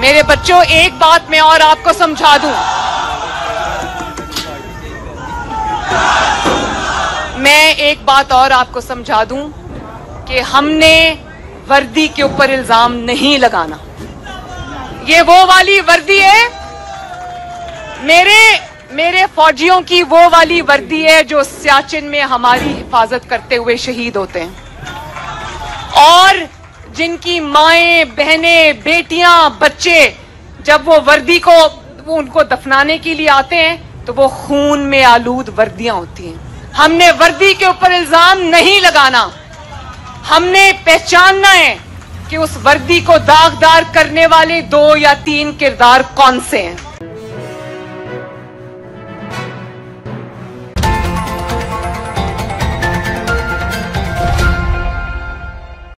मेरे बच्चों, एक बात मैं और आपको समझा दूँ। मैं एक बात और आपको समझा दूँ कि हमने वर्दी के ऊपर इल्ज़ाम नहीं लगाना। ये वो वाली वर्दी है, मेरे मेरे फौजियों की वो वाली वर्दी है जो सियाचिन में हमारी हिफाजत करते हुए शहीद होते हैं। जिनकी माए, बहनें, बेटियाँ, बच्चे, जब वो वर्दी को, वो उनको दफनाने के लिए आते हैं तो वो खून में आलूद वर्दियाँ होती हैं। हमने वर्दी के ऊपर इल्ज़ाम नहीं लगाना। हमने पहचानना है कि उस वर्दी को दागदार करने वाले दो या तीन किरदार कौन से हैं।